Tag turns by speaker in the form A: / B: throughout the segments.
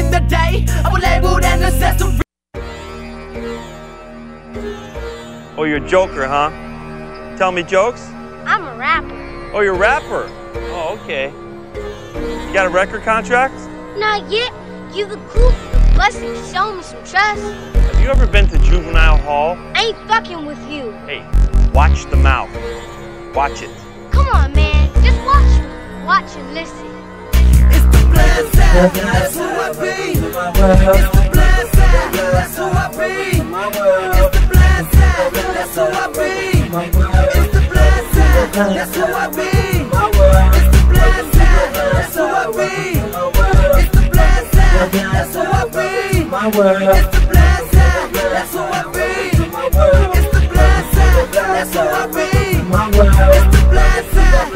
A: in the day, I was labeled an accessory.
B: Oh, you're a joker, huh? Tell me jokes?
C: I'm a rapper.
B: Oh, you're a rapper. Oh, okay. You got a record contract?
C: Not yet. You the cool blessing. Show me some trust.
B: Have you ever been to juvenile hall?
C: I ain't fucking with you.
B: Hey, watch the mouth. Watch it.
C: Come on, man. Just watch me. Watch and listen.
A: That's who I be. It's the that's who I be. It's the side, that's who I be. It's the that's who I be. It's the that's who I be. It's the that's who I be. It's the that's who I be. It's the that's who I be.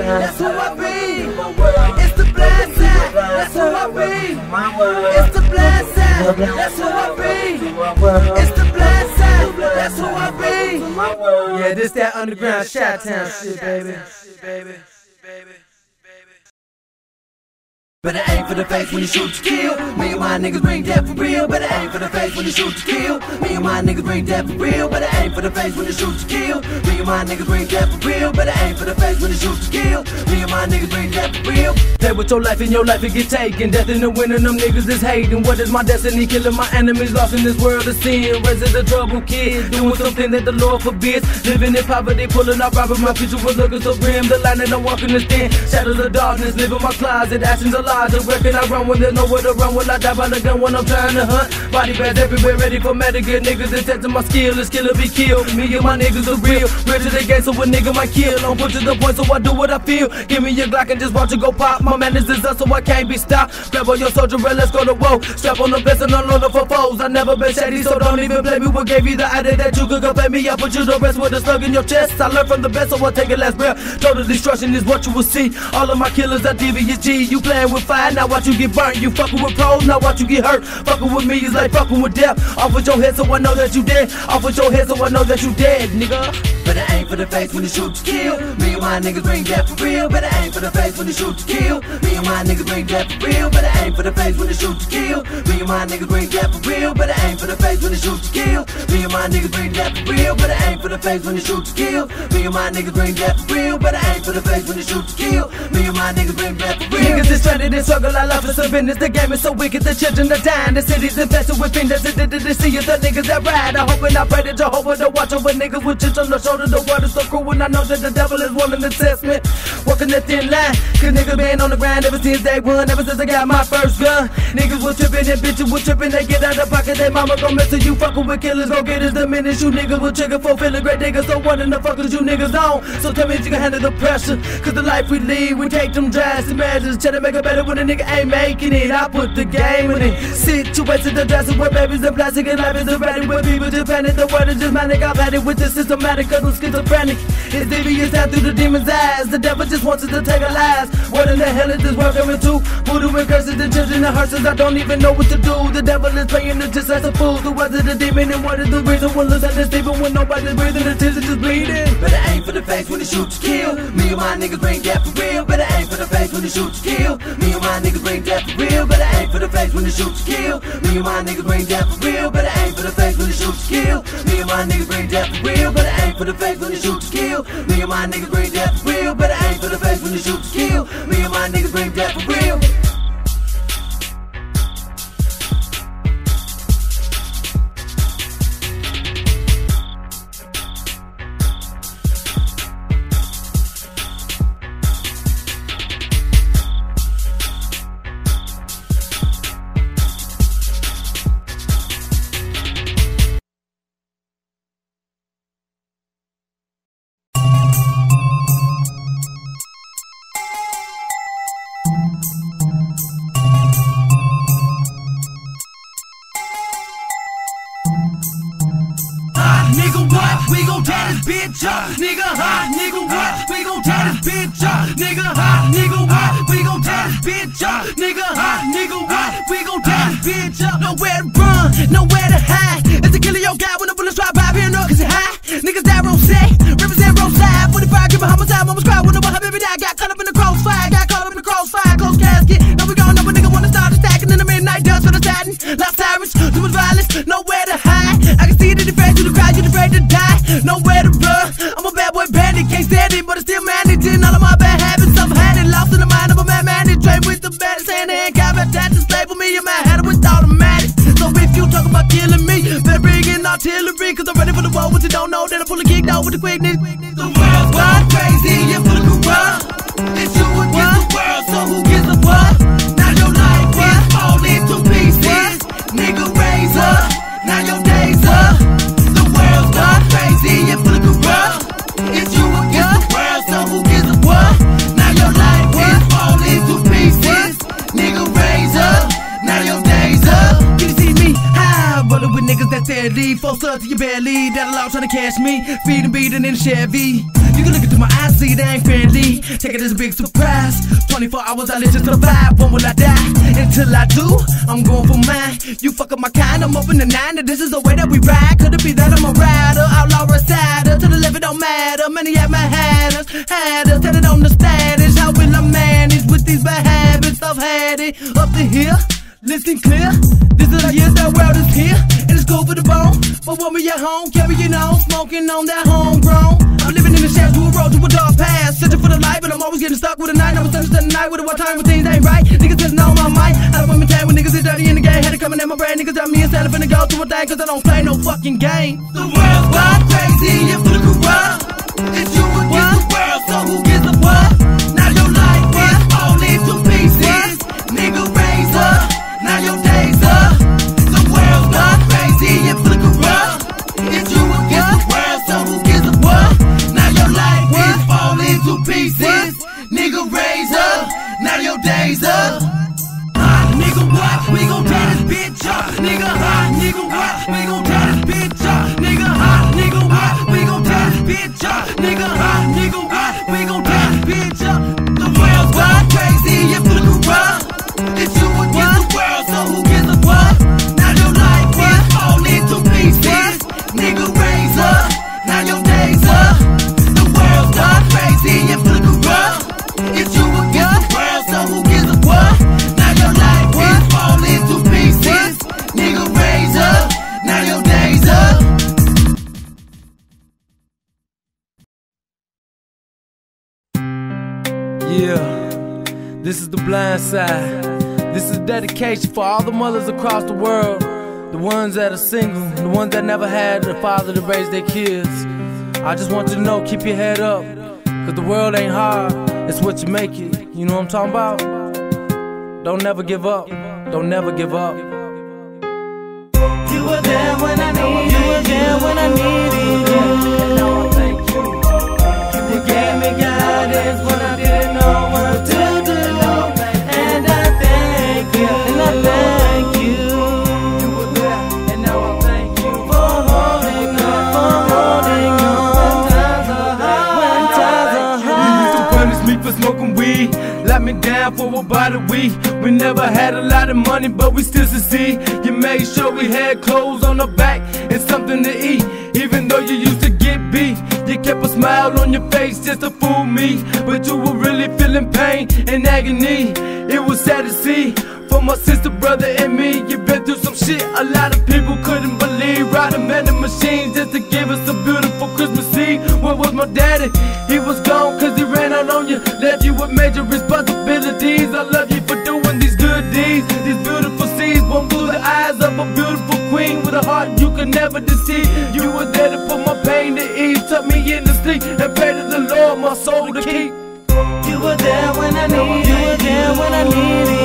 A: That's who I be. That's who I be. It's the Blind Syde, that's who I be. It's the Blind Syde, that's who I be. Yeah, this that underground Shot Town shit, baby. But it ain't for the face when you shoot to kill. Me and my niggas bring death for real. But it ain't for the face when you shoot to kill. Me and my niggas bring death for real. But it ain't for the face when you shoot to kill. Me and my niggas bring death for real. But it ain't for the face when you shoot to kill. Me and my niggas bring death for real. Play with your life and your life it get taken. Death in the winter, them niggas is hating. What is my destiny? Killing my enemies, lost in this world of sin. Raising the trouble kid, doing something that the Lord forbids. Living in poverty, pulling out robbing my future was looking so grim. The line that I'm walking is thin. Shadows of darkness, living my closet. Actions a lie. The record I run when there's nowhere to run. Will I die by the gun when I'm trying to hunt? Body bags everywhere, ready for medical niggas. Is testing my skill, it's killer be killed. Me and my niggas are real. Real to the game, so a nigga might kill. I'm put to the point, so I do what I feel. Give me your Glock and just watch it go pop. My man is up, so I can't be stopped. Grab on your soldier, and let's go to war. Strap on the best and unload it for foes. I never been shady, so don't even blame me. What gave you the idea that you could go compare me? I put you to rest with a slug in your chest. I learned from the best, so I take a last breath. Total destruction is what you will see. All of my killers are devious G. You playing with fire, now watch you get burnt. You fucking with pros, now watch you get hurt. Fucking with me is like fucking with death. Off with your head, so I know that you dead. Off with your head, so I know that you dead, nigga. But it ain't for the face when you shoot to kill. Me and my niggas bring death for real. But it ain't for the face when you shoot to kill. Me and my niggas bring death for real. But it ain't for the face when you shoot to kill. Me and my niggas bring death for real. But it ain't for the face when you shoot to kill. Me and my niggas bring death for real. But it ain't for the face when you shoot to kill. Me and my niggas bring death for real. It ain't for the face when you shoot to kill. Me and my niggas bring death for real. Niggas is stranded in struggle. I love for some business. The game is so wicked. The children are dying. The city's infested with. The, the, the, the sea is the niggas that ride. I hope and I pray that Jehovah to watch over niggas with chips on the shoulder. The water's so cruel and I know that the devil is willing to test me. Walking the thin line. Cause niggas been on the grind ever since day one. Ever since I got my first gun. Niggas was tripping and bitches was tripping. They get out of pocket. They mama gon' mess with you. Fucking with killers. Go get us the minute you niggas will trigger for feeling great niggas. So what in the fuck is you niggas on? So tell me if you can handle the pressure. Cause the life we lead, we take them drastic measures. Try to make a better when a nigga ain't making it. I put the game in it. Situations the dressing where babies and plastic and life is erratic. Where people just panic. The world is just manic. I've had it with the systematic cause I'm schizophrenic. It's devious down through the demon's eyes. The devil just wants us to take our lives. What in the hell is this world coming to? Voodoo and curses and children and hearses. I don't even know what to do. The devil is playing it just as a fool. Was it the demon and what is the reason? One looks at this even when nobody's breathing. The tears are just bleeding. It ain't for the face when you shoot to kill. Me and my niggas bring death for real. It ain't for the face when you shoot to kill. Me and my niggas bring death for real. But it ain't for the face when you shoot to kill. Me and my niggas bring death for real. But it ain't for the face when you shoot to kill. Me and my niggas bring death for real. But it ain't for the face when you shoot to kill. Me and my niggas bring death for real. But it ain't for the face when you shoot to kill. Me and my niggas bring death for real. Bitch up. Nigga, ha, nigga, what? We gon' tear this bitch up. Nigga, ha, nigga, what? We gon' tear this bitch up. Nigga, ha, nigga, what? We gon' tear this bitch up. Nowhere to run, nowhere to hide. It's a killer yo guy when the bullets drop by. Here, no, cause it high. Niggas that roll say, represent roadside. 45, give a homicide, almost cry when the one baby died. Got caught up in the crossfire, got caught up in the crossfire. Close casket. Now we gone lost sirens, doing violence, nowhere to hide. I can see it in the face you're the crowd, you're afraid to die, nowhere to run. I'm a bad boy bandit, can't stand it, but I'm still managing all of my bad habits. I'm had it, lost in the mind of a madman, and trained with the baddest hand to hand combat tactics. Play with me, and my head with automatic. So if you talk about killing me, better bring in artillery, cause I'm ready for the war. But you don't know, that I'm a kick out with the quickness. The world's gone crazy. To your belly, that allow trying to catch me. Feeding, beating in Chevy. You can look into my eyes, see they ain't friendly. Take it as a big surprise. 24 hours I just to survive. When will I die? Until I do, I'm going for mine. You fuck up my kind, I'm up in the nine. And this is the way that we ride. Could it be that I'm a rider, outlaw recider? To the left, it don't matter. Many have my hatters, hatters, set it on the status. How will I manage with these bad habits? I've had it up to here. Listen clear, this is the year that world is here, and it's cool for the bone. But when we at home, carrying on, smoking on that homegrown. I'm living in the shadows, to a road to a dark past, searching for the light, but I'm always getting stuck with a night. I'm sunny the night with a what time when things ain't right. Niggas just know my mic. I don't want me time when niggas is dirty in the game. Had it coming in my brain, niggas got me instead of finna go to a thing, cause I don't play no fucking game. The world's crazy, and full of corrupt. It's you against the world, so who gives a fuck? Days up. Ah, nigga, what? We gon' tear this bitch up. Nigga, ah, nigga, what? We gon'
D: Blind Syde. This is dedication for all the mothers across the world. The ones that are single, the ones that never had a father to raise their kids. I just want you to know, keep your head up. Cause the world ain't hard, it's what you make it. You know what I'm talking about? Don't never give up. Don't never give up.
A: You were there when I needed you.
D: Week. We never had a lot of money, but we still succeed. You made sure we had clothes on our back and something to eat. Even though you used to get beat, you kept a smile on your face just to fool me. But you were really feeling pain and agony. It was sad to see. For my sister, brother, and me, you've been through some shit a lot of people couldn't believe. Riding vending machines just to give us a beautiful Christmas Eve. Where was my daddy? He was gone cause he ran out on you. Left you with major could never deceive. You were there to put my pain to ease. Tuck me in to sleep and pray to the Lord my soul to keep.
A: You were there when I needed you. were there when I needed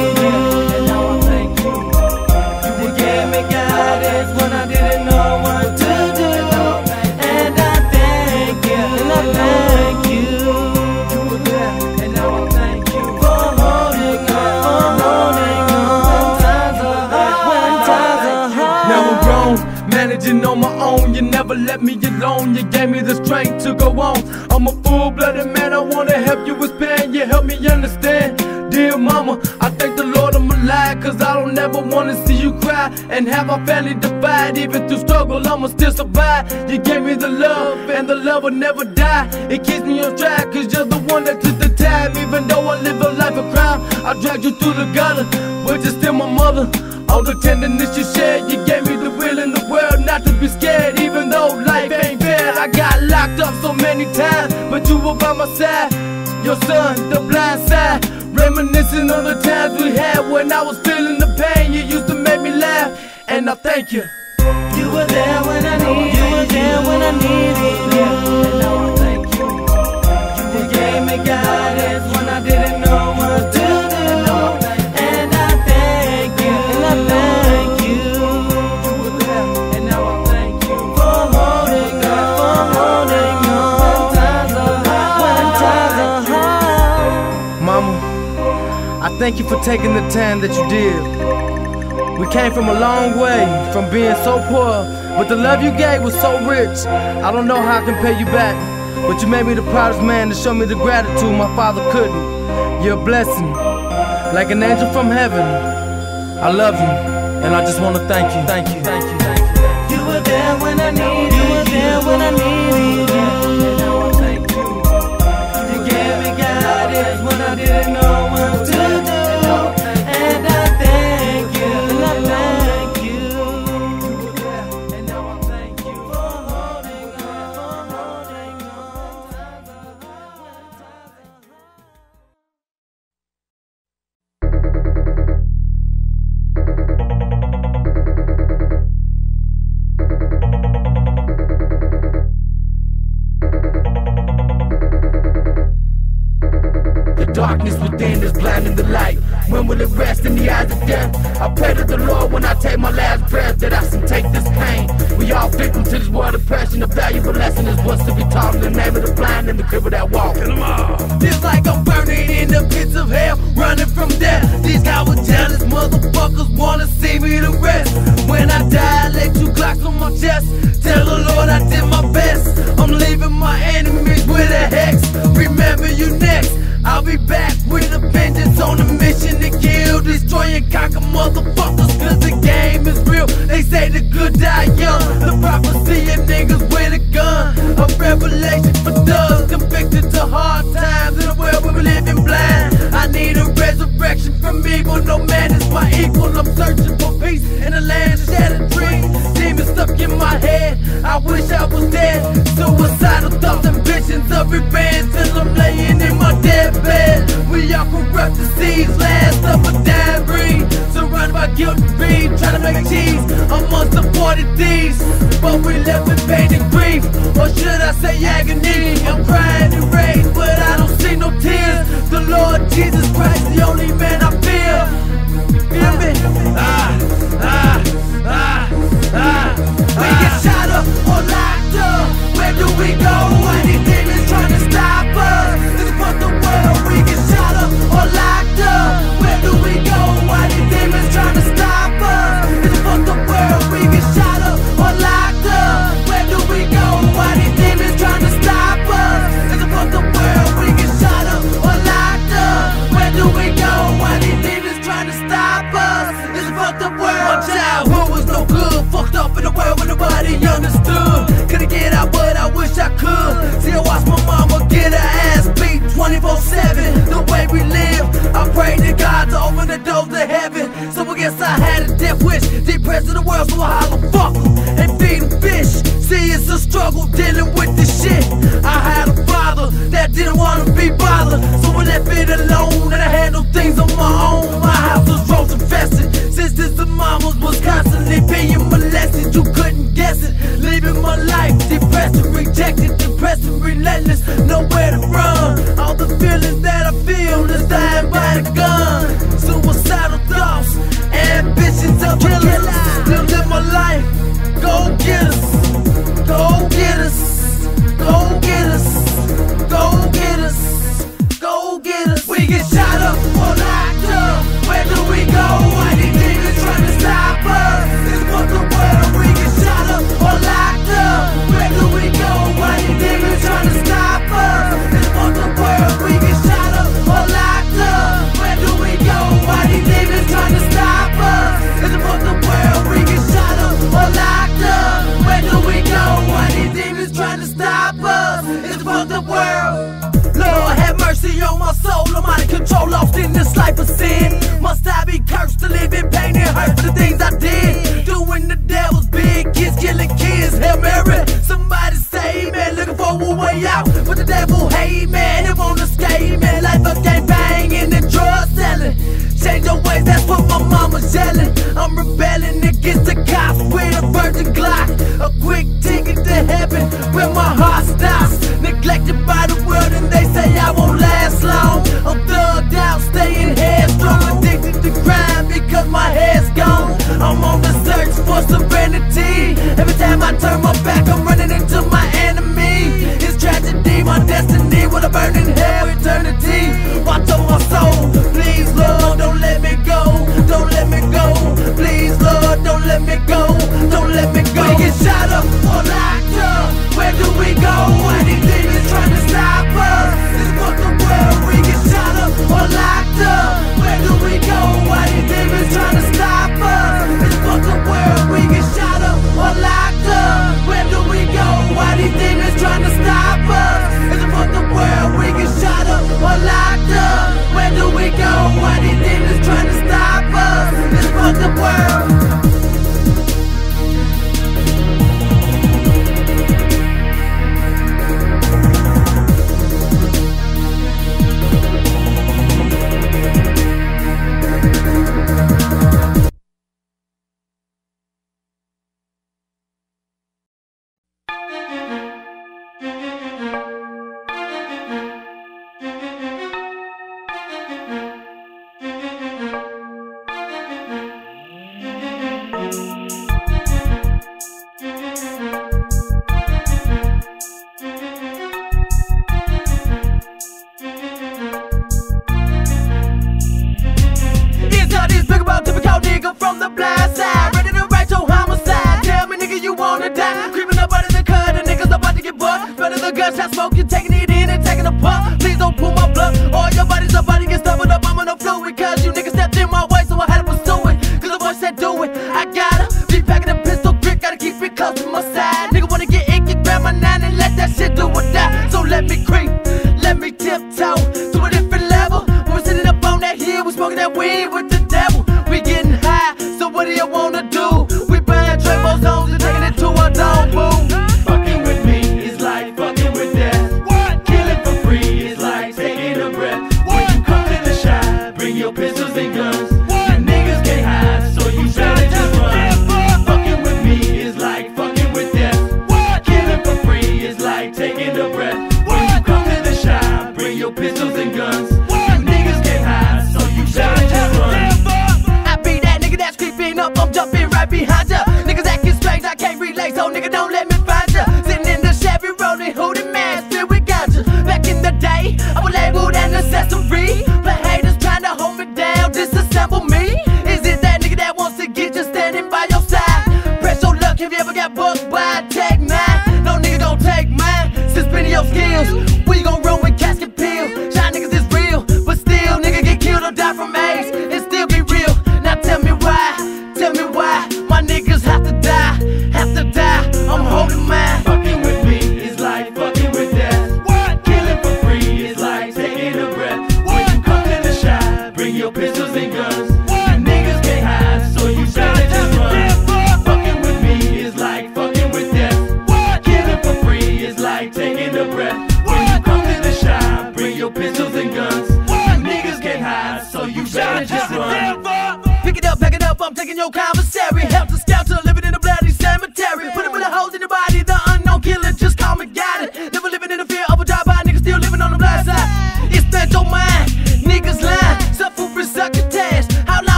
A: gave me
D: the strength to go on. I'm a full-blooded man. I wanna help you pain. You help me understand. Dear mama, I thank the Lord I'm alive Cause I don't ever wanna see you cry And have our family divide Even through struggle I'ma still survive You gave me the love And the love will never die It keeps me on track Cause you're the one that took the time Even though I live a life of crime I dragged you through the gutter But you're still my mother all the tenderness you shared, you so many times, but you were by my side. Your son, the Blind Syde, reminiscing on the times we had when I was feeling the pain. You used to make me laugh, and I thank you. You thank you for taking the time that you did. We came from a long way, from being so poor, but the love you gave was so rich. I don't know how I can pay you back, but you made me the proudest man to show me the gratitude my father couldn't. You're a blessing, like an angel from heaven. I love you, and I just want to thank you, thank you, thank you, thank you. You were there when I needed you. You were there when I needed
A: resurrection from evil. No man is my equal. I'm searching for peace in a land shattered dreams. Demons stuck in my head. I wish I was dead. Suicidal thoughts and visions of revenge till I'm laying in my deathbed. We are corrupt disease, last of a dying breed. Surrounded by guilt and greed, trying to make cheese amongst the 40 thieves. But we left with pain and grief, or should I say agony? I'm crying in rage, but I don't see no tears. The Lord Jesus Christ, the only man I fear. Feel me? Ah, ah, ah, ah. We get shot up or locked up. Where do we go? These demons trying nobody understood. Couldn't get out, but I wish I could. See, I watched my mama get her ass beat 24 7. The way we live, I pray to God to open the doors to heaven. So I guess I had a death wish. Depressed in the world, so I holler fuck and feed 'em fish. See, it's a struggle dealing with this shit. I had a father that didn't wanna be bothered. So I left it alone and I handled things on my own. My house was rose infested. Sisters and mamas was constantly being molested. You couldn't guess it. Living my life depressed and rejected, depressed and relentless. Nowhere to run. All the feelings that I feel is dying by the gun. selling. I'm rebelling against
E: the cops with a virgin Glock. A quick ticket to heaven where my heart stops. Neglected by the world and
A: they say
E: I won't last long. I'm thugged out, staying headstrong. Addicted to crime because my head's gone. I'm on the search for serenity. Every time I turn my back, I'm running into my enemy. It's tragedy, my
A: destiny with a burning head.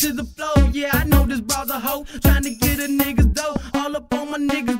A: to the
E: floor. Yeah, I know this braw's a hoe. Trying to get a nigga's dough. All up on my niggas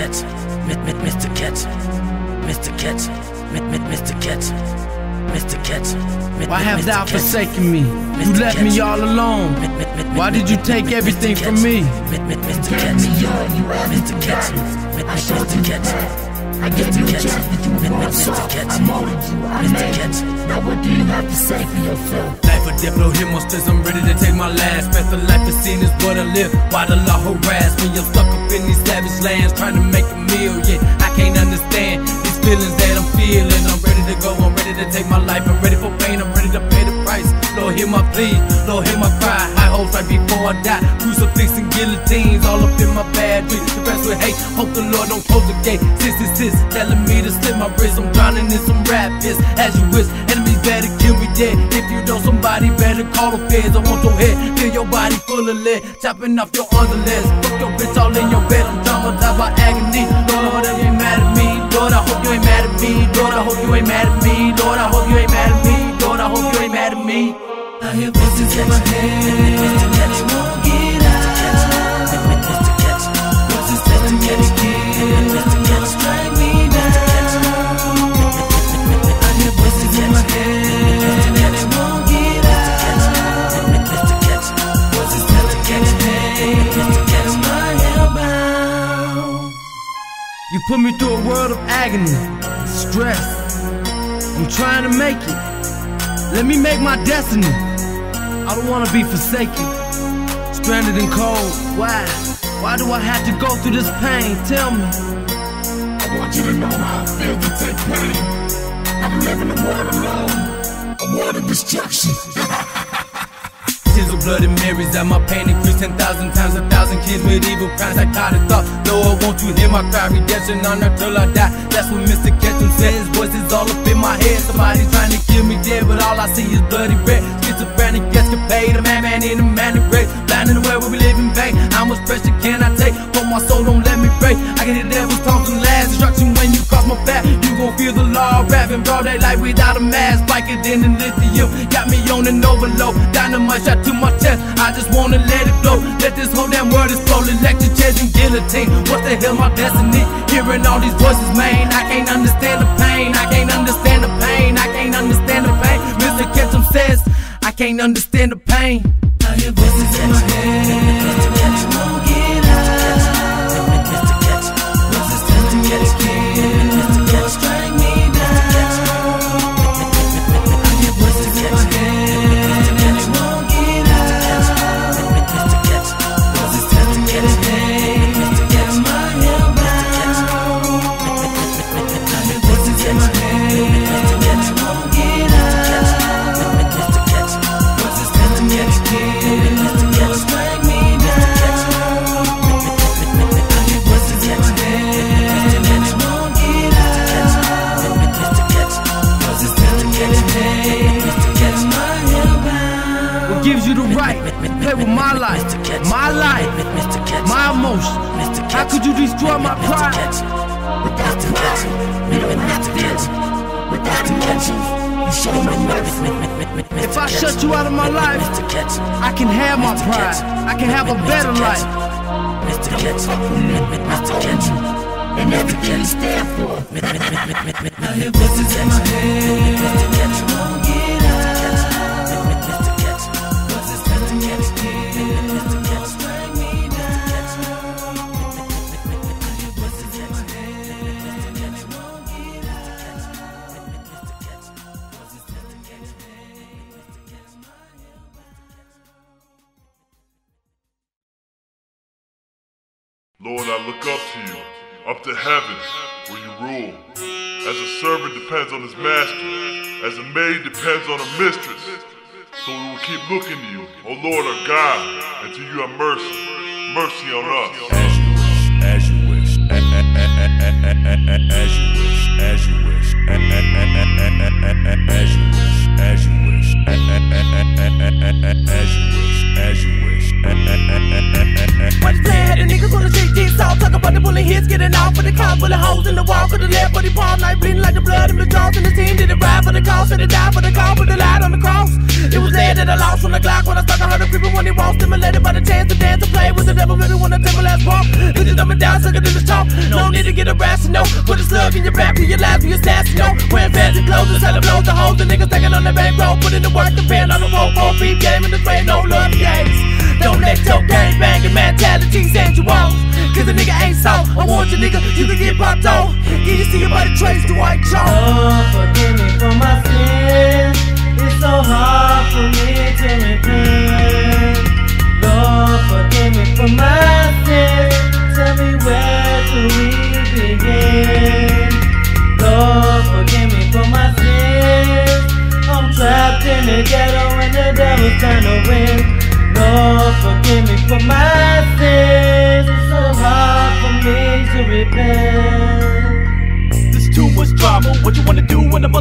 F: Mr. Ketchup, Mi- Mi- Mr. Ketchup, Mr. Ketchup, Mi- Mi- Mr. Ketchup, Mr. Ketchup.
A: Why have
F: Mr.
A: thou forsaken me? You left me all alone. Why did you take
F: Mi-
A: everything
F: Mr.
A: from
F: Ketchup,
A: me?
F: Mi- Mi- Mr. Ketchup, Mr. Ketchup, Mi- Mi- Mr. Ketchup. Mr. Ketchup, Mi- Mi- Mr. Ketchup, Mr. Ketchup.
A: Life or death, no stress, I'm ready to take my last breath. The life is seen is what I live. Why the law harass me? I'm stuck up in these savage lands, trying to make a million. I can't understand these feelings that I'm feeling. I'm ready to go, I'm ready to take my life. I'm ready for pain, I'm ready to pay the price. Lord, hear my plea, Lord, hear my cry. High hopes right before I die. Crucifix and guillotines all up in my bad dreams. The rest with hate, hope the Lord don't close the gate. 66, telling me to slit my wrist. I'm drowning in some rap piss. As you wish, enemies better kill me dead. If you know somebody better call the feds. I want your head, feel your body full of lead. Chopping off your underlids. Fuck your bitch all in your bed. I'm traumatized by agony. Lord, I hope you ain't mad at me. Lord, I hope you ain't mad at me. Lord, I hope you ain't mad at me. Lord, I hope you ain't mad at me. Lord, I hope you ain't mad me.
E: I hear voices in my head?
A: You put me through a world of agony, stress. I'm trying to make it. Let me make my destiny. I don't wanna be forsaken, stranded and cold. Why? Why do I have to go through this pain? Tell me.
G: I want you to know how I feel to take pain. I'm living a world alone, a world of destruction.
A: Tears of blood and Marys that my pain increased 10,000 times, a thousand kids with evil crimes. I caught it thought, Lord, won't you hear my cry? Redemption on earth till I die. That's what Mr. Catch Em says. Voices all up in my head. Somebody's trying to kill me dead, but all I see is bloody red. Schizophrenic escapade, a madman in a manic grave. Blind in the where we live in vain. How much pressure can I take? For my soul, don't let me break. I can hear the devil's taunting last destruction when you cross my path. You gon' feel the law rapping broad daylight without a mask. Spike it in the lithium. Got me on an overload. Dynamite shot to my chest. I just wanna let it go. Let this whole damn world explode. Electric chairs and guillotine. What the hell, my destiny? Hearing all these voices, man. I can't understand the pain. I can't understand the pain. I can't understand the pain. Mr. Catch Em says, I can't understand the pain.
E: I hear voices in my head,
A: life, my life, my emotion?
F: Mr.
A: How could you destroy my pride?
F: Ketchup, Mr. Ketchup, Mr. Ketchup,
G: Without emotions, you show no love.
A: If I shut you out of my life, I can have my pride. I can have a better life.
F: Mr. Catch, Mr. Catch,
G: And everything you stand for.
F: Mr. Catch, Mr. Catch.
H: Up to heaven, where you rule. As a servant depends on his master, as a maid depends on her mistress. So we will keep looking to you, O Lord our God, to you have mercy. Mercy on us.
I: As you wish, as you wish, as you wish, as you wish, as you wish, as you wish, as you wish.
A: Watch the plan, the niggas on the street, all talk about the bullet hits, getting off for the cop, bullet holes in the wall, for the left, for the palm knife, bleeding like the blood in the jaws, and the team did it ride for the cause, and it died for the call, put the light on the cross. It was there that I lost from the Glock when I stuck, I heard a creeping when he walked, stimulated by the chance to dance and play with the devil, maybe when the devil last walk. It just dumbing down, sucker to the top. No need to get irrational, put a slug in your back, for your lies, be assassin, no. Wearing fancy clothes, and selling blows, the hoes, the niggas taking on the bankroll, put in the work, the pen on the roll, four beat game, and the trade, no love games. Don't let your gang banging mentality send you off. Cause a nigga ain't soft. I want you nigga, you can get popped off. Can you see your body trace the white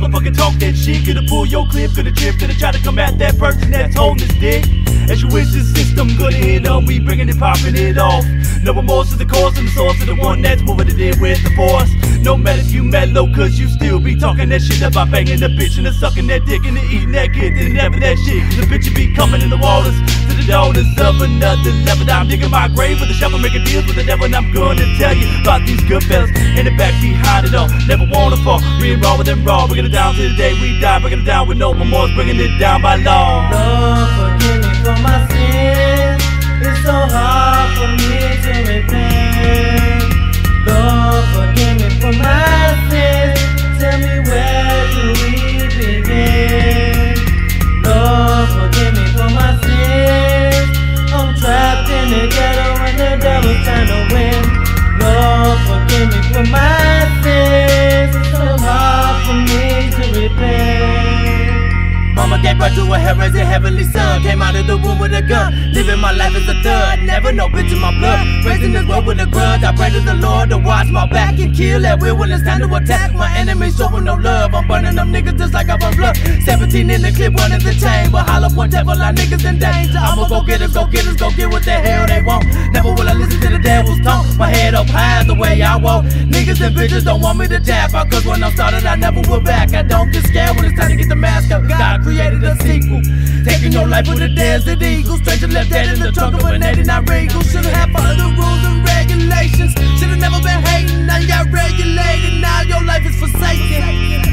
I: motherfucker talk that shit? Gonna pull your clip, gonna trip, gonna try to come at that person that's holding his dick. As you wish the system gonna hit on, we bringing it, popping it off. No remorse to the cause and the source of the one that's moving it in with the force. No matter if you mellow, cause you still be talking that shit about banging the bitch and the sucking that dick and the eating that kid and never that shit. The bitch will be coming in the waters to the daughters of another level. I'm digging my grave with a shovel, making deals with the devil, and I'm gonna tell you about these good fellas in the back behind it all. Never wanna fall, being raw with them raw. Bringing it down to the day we die, bringing it down with no remorse, bringing it down by law.
J: Me for my sins. It's so hard for me to repent. Lord, forgive me for my sins. Tell me where do we begin? Lord, forgive me for my sins. I'm trapped in the ghetto and the devil's trying to win. Lord, forgive me for my sins. It's so hard for me to repent.
A: Mama gave birth to a hair raising heavenly son. Came out of the womb with a gun. Living my life as a thug. Never no bitch in my blood. Raising this world with a grudge. I pray to the Lord to watch my back and kill at will when it's time to attack. My enemies showing no love. I'm burning them niggas just like I burn blood. 17 in the clip, one in the chain. Holla one devil, like niggas in danger. I'ma go get us, go get us, go get what the hell they want. Never will I listen to the devil's talk. My head up high the way I walk. Niggas and bitches don't want me to tap out. Cause when I started, I never went back. I don't get scared when it's time to get the mask up. God created a sequel. Taking your life with a desert eagle. Straight to left dead in the trunk of an 89 Regal. Should've had followed the rules and regulations. Should've never been hating. Now you got regulated. Now your life is forsaken.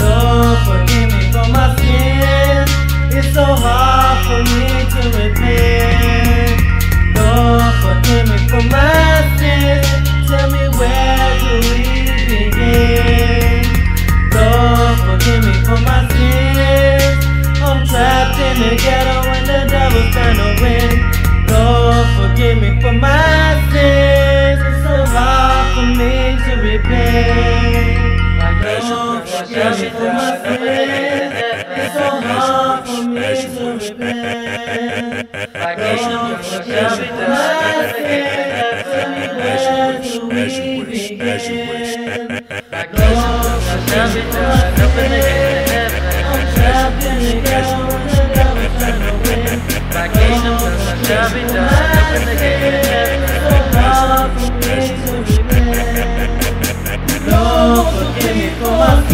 J: Lord, forgive me for my sins. It's so hard for me to repent. Lord, forgive me for my sins. Tell me where do we begin? Lord, forgive me for my sins. I'm trapped in the ghetto and the devil's trying to win. Lord, forgive me for my sins. It's so hard for me to repent. Me for my. It's so hard for me to repent. Forgive me for my. I'm trapped in the and me for my sins. It's so hard for me to repent. Lord, forgive me for my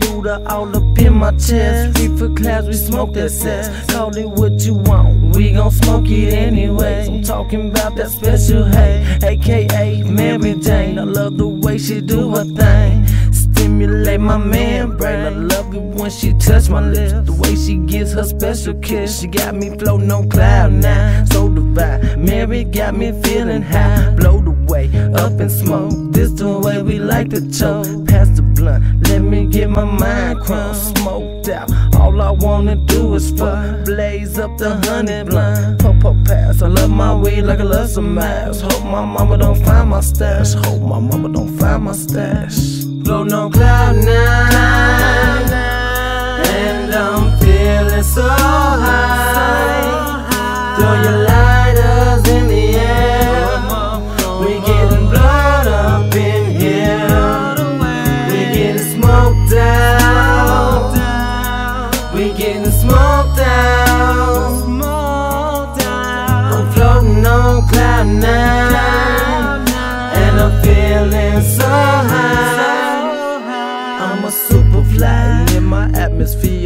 A: Buddha all up in my chest. Free for class, we smoke that cess. Call it what you want, we gon' smoke it anyway. I'm talking about that special hay, aka Mary Jane. I love the way she do her thing. Stimulate my membrane. I love it when she touch my lips. The way she gives her special kiss. She got me floating on cloud nine. So divine. Mary got me feeling high. Blow the way up in smoke. This the way we like to choke. Pass the blunt. Let me get my mind crunk. Smoked out. All I wanna do is fuck. Blaze up the honey blunt. Pop, pop, pass. I love my weed like I love some ass. Hope my mama don't find my stash. Hope my mama don't find my stash. Floating on cloud nine. And I'm feeling so high. Throw your lighters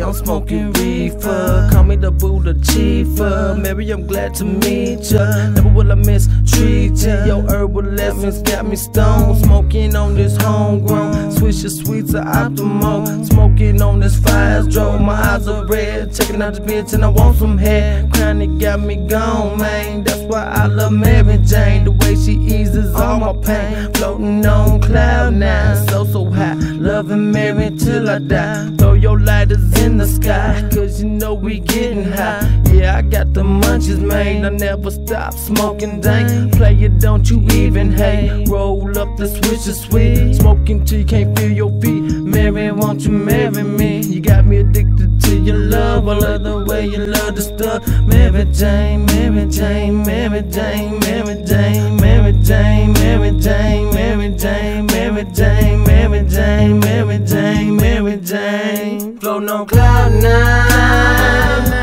A: I'm smoking reefer. Call me the Buddha Chiefer. Mary, I'm glad to meet ya. Never will I mistreat ya. Yo, herbal elements got me stoned. Smoking on this homegrown. Swisher sweets are optimal. Smoking on this fire drove. My eyes are red. Checking out this bitch and I want some head. Chronic got me gone, man. That's why I love Mary Jane. The way she eases all my pain. Floating on cloud nine. So, so high. Loving Mary till I die. Throw your lighters in the sky. Cause you know we getting high. Yeah, I got the munchies, man. I never stop smoking dank. Play it, don't you even hate. Roll up the Swisher Sweet. Smoking till you can't feel your feet. Mary, won't you marry me? You got me addicted to your love. I love the way you love the stuff. Mary Jane, Mary Jane, Mary Jane, Mary Jane, Mary Jane, Mary Jane, Mary Jane, Mary Jane, Mary Jane, Mary Jane, Mary Jane. Floating on cloud nine,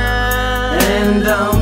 A: and I'm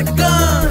A: dying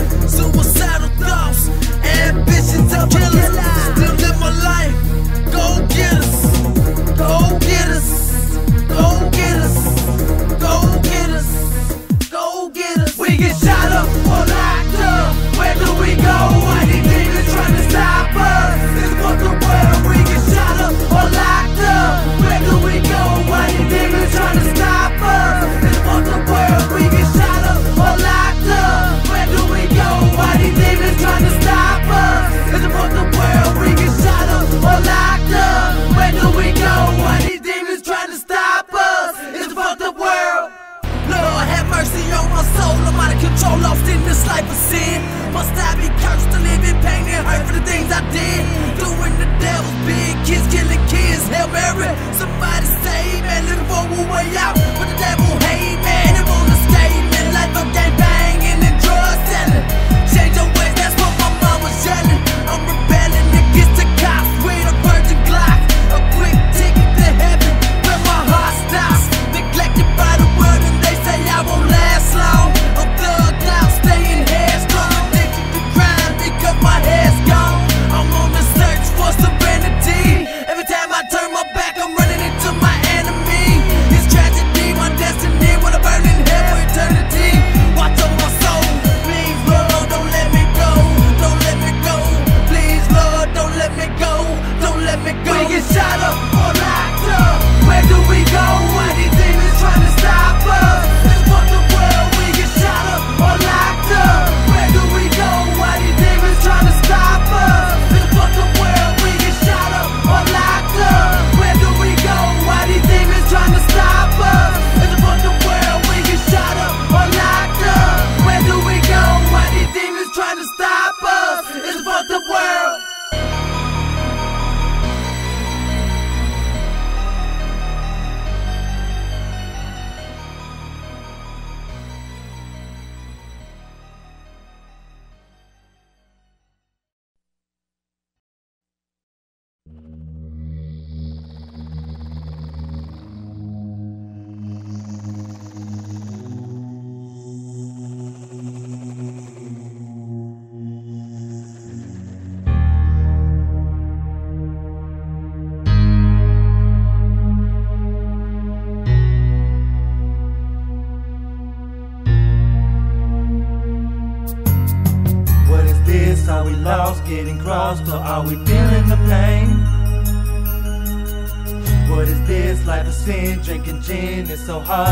I: so hard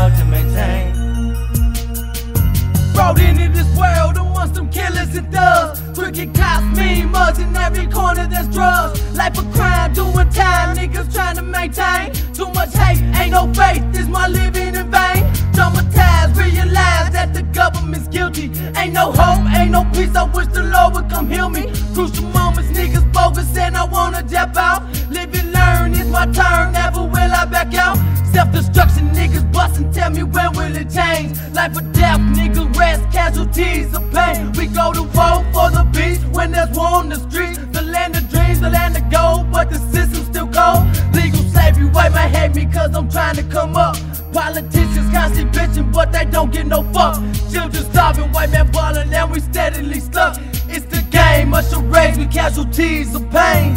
A: when there's war on the street. The land of dreams, the land of gold, but the system's still cold. Legal slavery, white man hate me cause I'm trying to come up. Politicians constantly bitching, but they don't get no fuck. Children starving, white man ballin', and we steadily stuck. It's the game of charades with casualties of pain.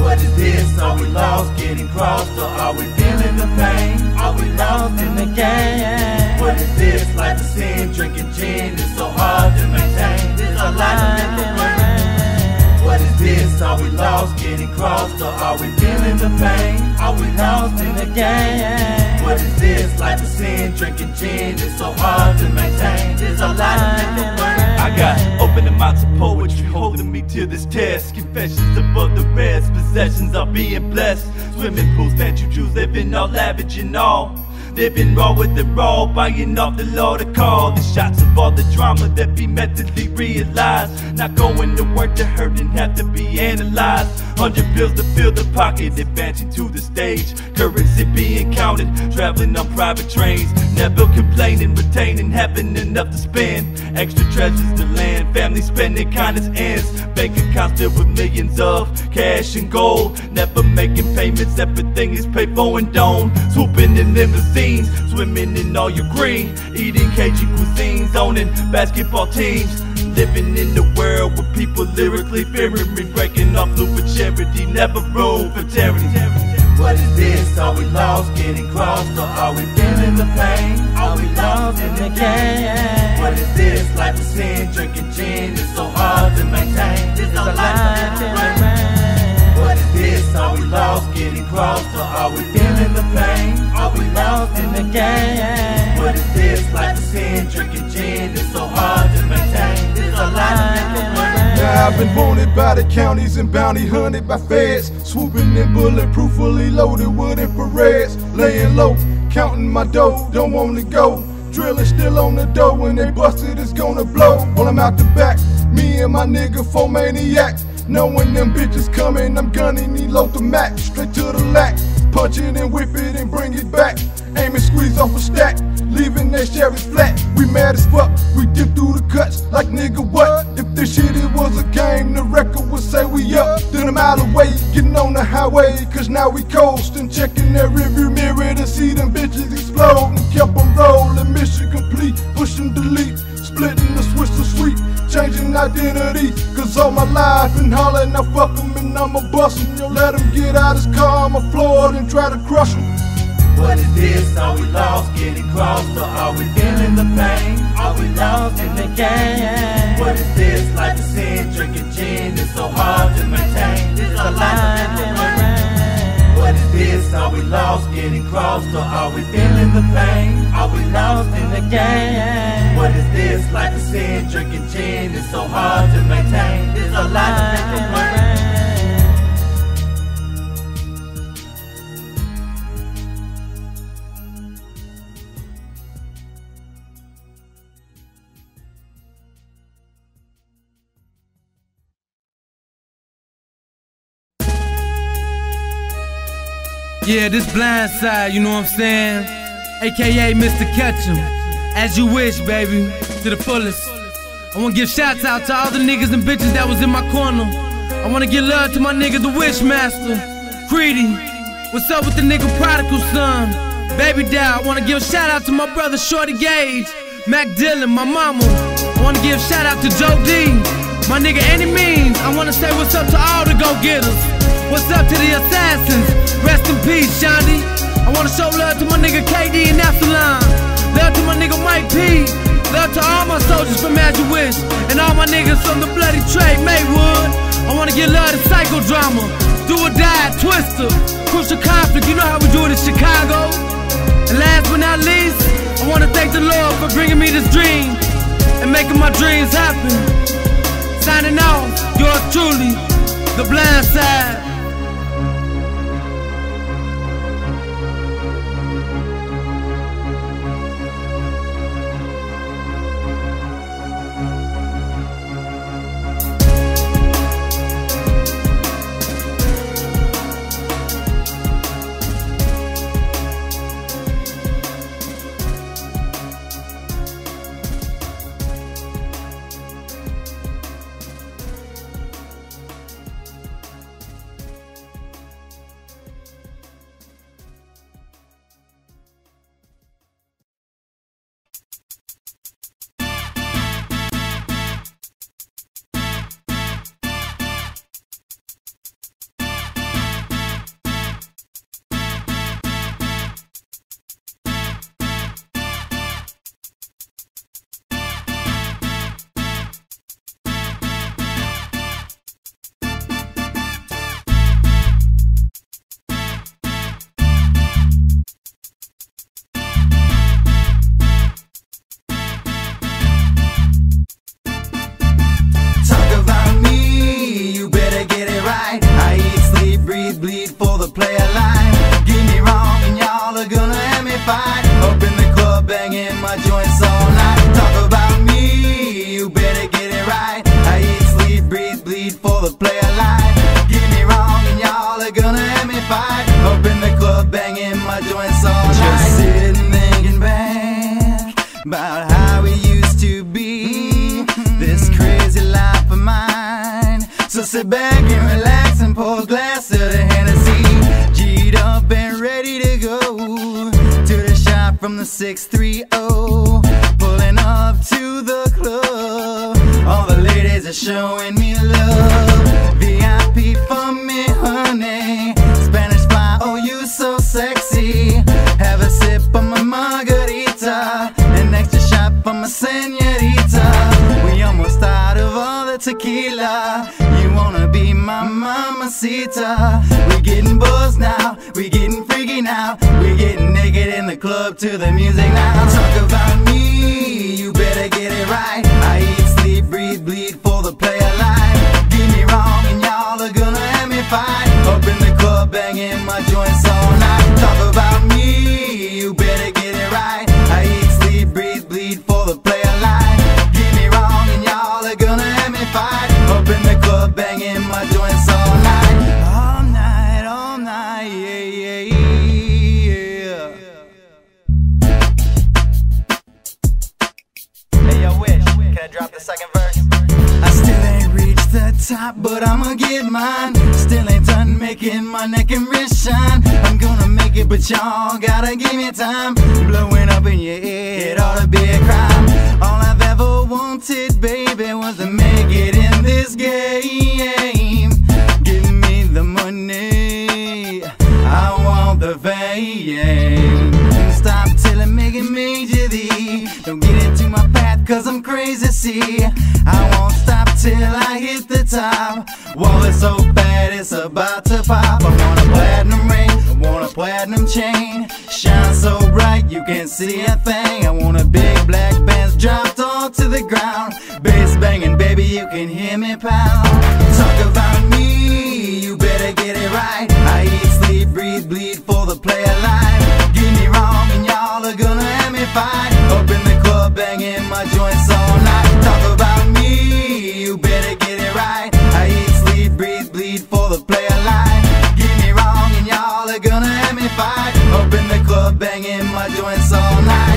A: What is this? Are we lost, getting crossed, or are we feeling the pain? Are we lost in the game? What is this? Life is sin, drinking gin, it's so hard to maintain. This our life in the. What is this? Are we lost, getting crossed, or are we feeling the pain? Are we lost in the game? What is this? Life is sin, drinking gin, it's so hard to maintain. This our life in the rain.
I: I got open amounts of poetry holding me to this test. Confessions above the rest, possessions are being blessed. Swimming pools, that you choose, living all lavish and all. Living raw with the raw, buying off the law to call. The shots of all the drama that be mentally realized. Not going to work to hurt and have to be analyzed. Hundred bills to fill the pocket, advancing to the stage. Currency being counted, traveling on private trains. Never complaining, retaining, having enough to spend. Extra treasures to land, family spending kindness ends. Bank accounts filled with millions of cash and gold. Never making payments, everything is paid for and done. Swooping in limousines, swimming in all your green. Eating Cajun cuisines, owning basketball teams. Living in the world where people lyrically fearing me, breaking off loop with charity, never room for charity.
A: What is this? Are we lost, getting crossed, or are we feeling the pain? Are we lost in the game? What is this? Life is sin, drinking gin, it's so hard to maintain. This our life
K: I've been wanted by the counties and bounty hunted by feds. Swooping in bulletproof, fully loaded with infrareds. Laying low, counting my dough, don't wanna go. Drilling still on the dough when they busted, it's gonna blow. While I'm out the back, me and my nigga four maniacs. Knowing them bitches coming, I'm gunning, he load the Mac straight to the lack. Punch it and whip it and bring it back. Aim and squeeze off a stack, leaving that Chevy flat. We mad as fuck, we dip through the cuts like nigga what? If this shit it was a game, the record would say we up. Then a mile away, getting on the highway, cause now we coastin'. Checking that rearview mirror to see them bitches explode. And kept on rolling, mission complete, pushing delete, splitting the Swisher Sweet. Changing identity, cause all my life been hollering, now fuck and I'ma bust. Yo, let 'em get out his car, I'ma floor and try to crush crush 'em.
A: What is this? Are we lost, getting crossed, or are we feeling the pain? Are we lost in the game? What is this? Life is sin, drinking gin, it's so hard to maintain. It's our life in the rain. What is this? Are we lost, getting crossed, or are we feeling the pain? Are we lost in the game? What is this? Life is sin, drinking gin, it's so hard to maintain. It's our life in the rain. Yeah, this Blind Syde, you know what I'm saying? AKA Mr. Catch Em. As you wish, baby, to the fullest. I wanna give shouts out to all the niggas and bitches that was in my corner. I wanna give love to my nigga, the Wyshmaster. Creedy. What's up with the nigga Prodigal Son? Baby Dow, I wanna give a shout out to my brother Shorty Gage. Mac Dillon, my mama. I wanna give shout out to Joe D. My nigga Any Means. I wanna say what's up to all the go-getters. What's up to the assassins? Rest in peace, Shondy. I wanna show love to my nigga KD and Absalom. Love to my nigga Mike P. Love to all my soldiers from You Wish. And all my niggas from the Bloody Trade, Maywood. I wanna give love to Psychodrama. Do or Die, Twista. Crucial Conflict, you know how we do it in Chicago. And last but not least, I wanna thank the Lord for bringing me this dream. and making my dreams happen. Signing out, yours truly, the Blind
E: Syde. Sit back and relax and pour a glass of the Hennessy. G'd up and ready to go to the shop from the 630. Pulling up to the club. All the ladies are showing me love. VIP for me, honey. Spanish fly, oh, you so sexy. Have a sip of my margarita. Mamacita? We getting buzzed now. We getting freaky now. We getting naked in the club to the music now. Talk about me, you better get it right. I eat, sleep, breathe, bleed for the play alive. Get me wrong, and y'all are gonna have me fight. Up in the club, banging my joints all night. Talk about me, you better my neck and wrist shine. I'm gonna make it, but y'all gotta give me time. Blowing up in your head ought to be a crime. All I've ever wanted, baby, was to make it in this game. Give me the money, I want the fame. Stop make it major thee. Don't get into my path, cause I'm crazy, see. I won't stop till I hit the top. Wallet so bad, it's about to pop. I want a platinum ring, I want a platinum chain. Shine so bright, you can't see a thing. I want a big black Benz dropped all to the ground. Bass banging, baby, you can hear me pound. Talk about me, you better get it right. I eat, sleep, breathe, bleed for the play alive. Banging my joints all night.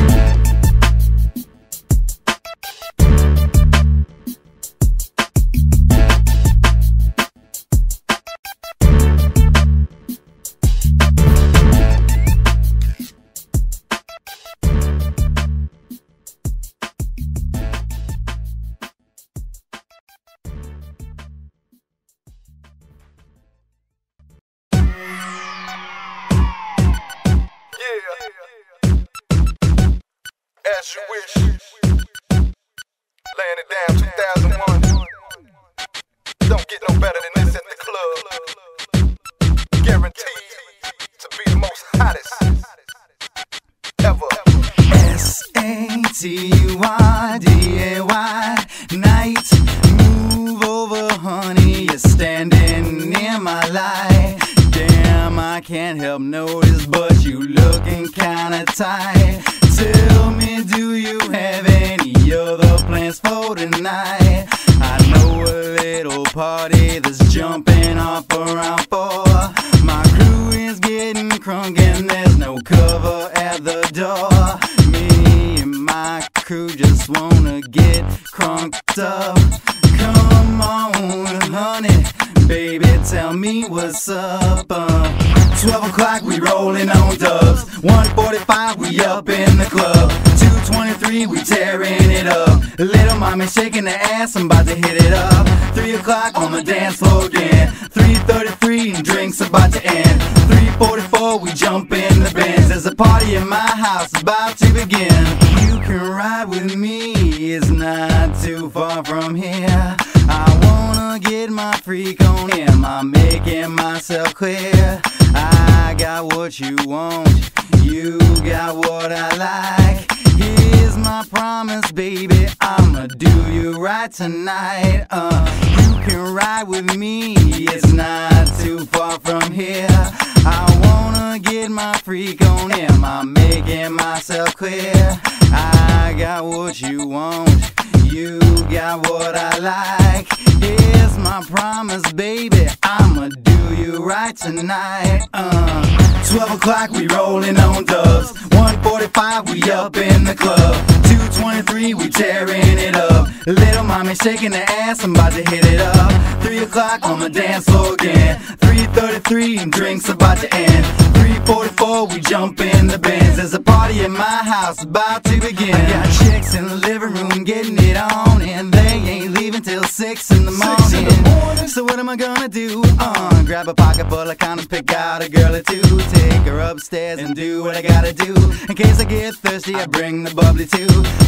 E: What I like. Here's my promise, baby. I'ma do you right tonight. Uh, you can ride with me, it's not too far from here. I wanna get my freak on. Am I making myself clear? I got what you want, you got what I like. Here's my promise, baby. I'ma you right tonight. Uh, 12 o'clock, we rolling on dubs. 145, we up in the club. 223, we tearing it up. Little mommy shaking the ass, I'm about to hit it up. 3 o'clock on the dance floor again. 333, and drinks about to end. 344, we jump in the bins. There's a party in my house about to begin. I got chicks in the living room getting it on, and they ain't leaving till 6 in the morning. So what am I gonna do? Uh, grab a pocket full of condoms, pick out a girl or two, take her upstairs and do what I gotta do. In case I get thirsty, I bring the bubbly too.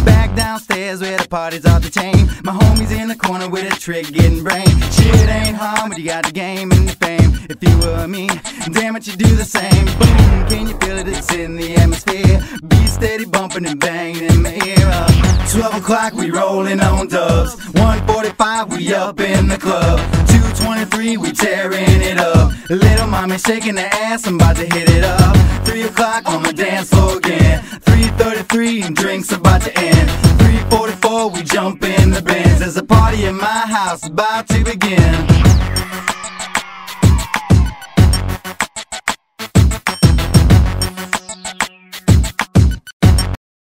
E: Back downstairs where the party's off the chain. My homie's in the corner with a trick getting brain. Shit ain't hard, but you got the game and the fame. If you were me, damn it, you do the same. Boom, can you feel it? It's in the atmosphere. Be steady bumping and banging in my ear. Uh, 12 o'clock, we rolling on dubs. 145, we up in the club. 223, we tearing it up. Little mommy shaking the ass, I'm about to hit it up. 3 o'clock on the dance floor again. 333, and drinks about to end. 344, we jump in the bins. There's a party in my house about to begin.